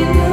you.